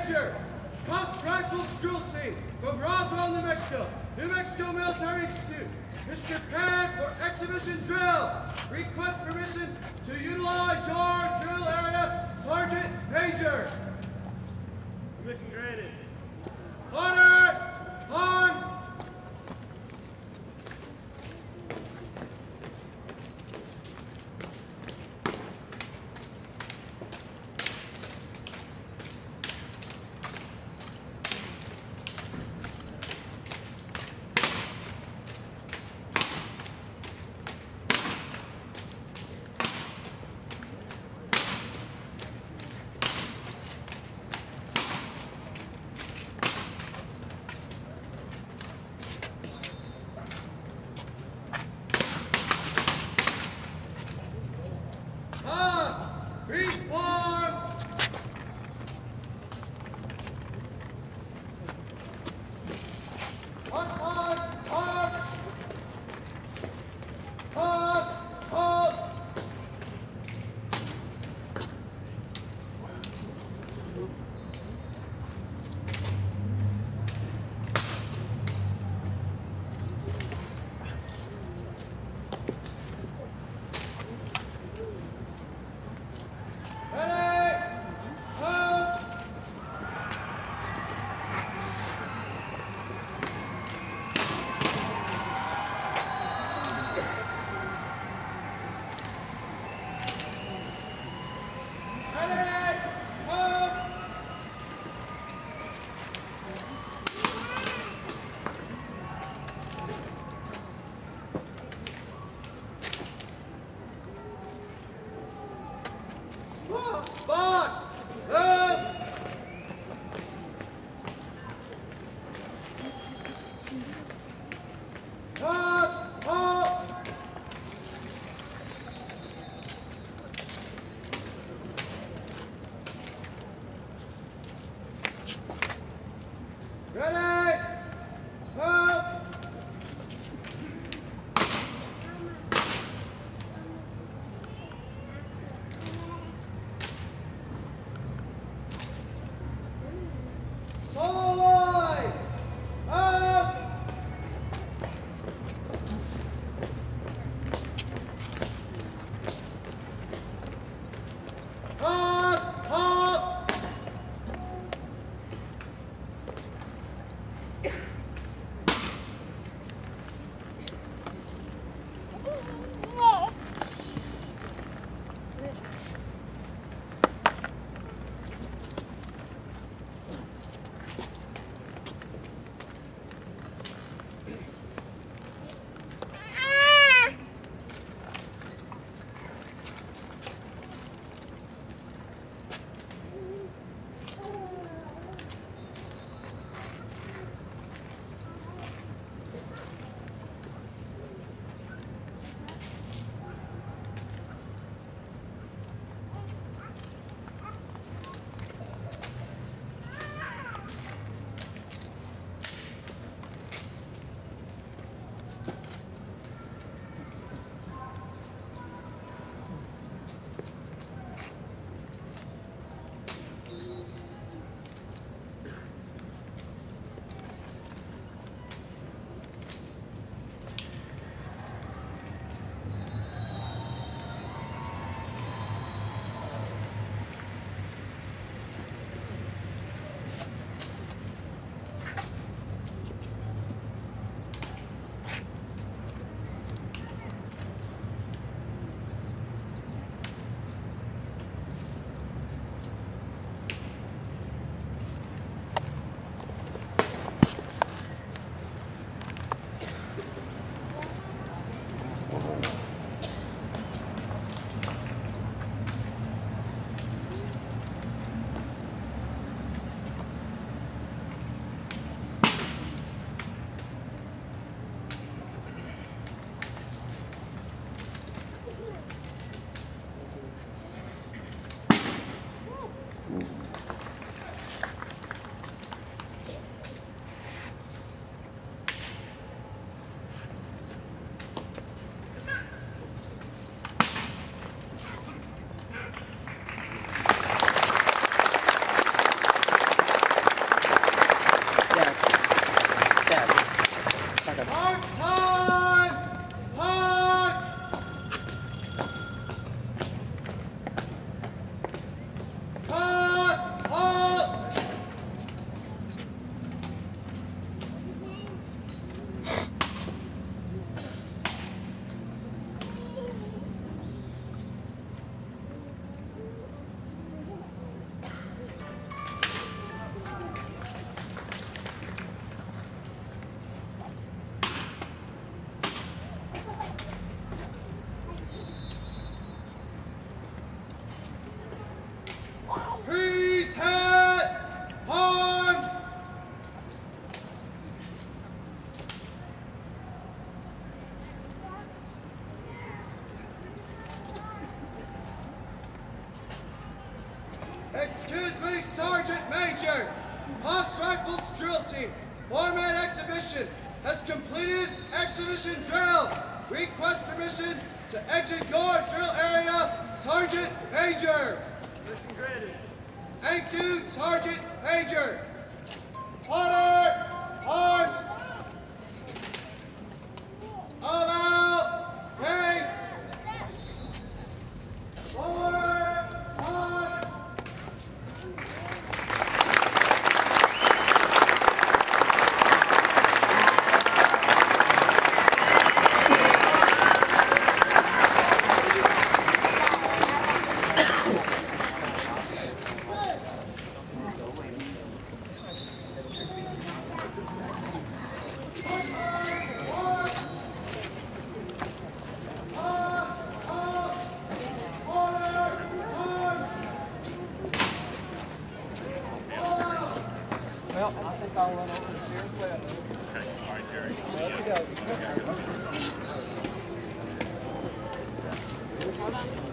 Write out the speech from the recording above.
Cuffs Rifles Drill Team from Roswell, New Mexico, New Mexico Military Institute, is prepared for exhibition drill. Request permission to utilize your drill area, Sergeant Major. Permission granted. Major. Hoss Rifles Drill Team, Format Exhibition, has completed exhibition drill. Request permission to exit your drill area, Sergeant Major. Thank you, Sergeant Major. Well, I think I'll run over to Sierra Club. All right, Terry. Let's go.